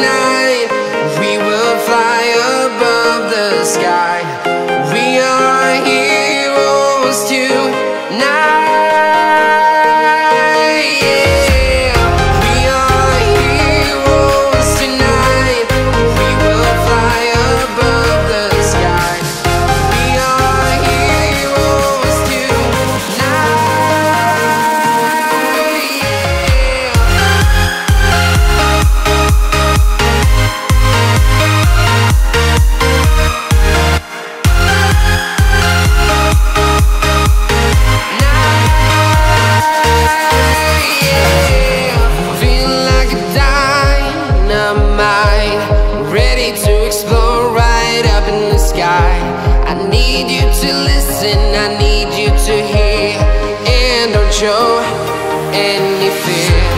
We will fly above the sky. We are heroes tonight. Listen, I need you to hear, and don't show any fear.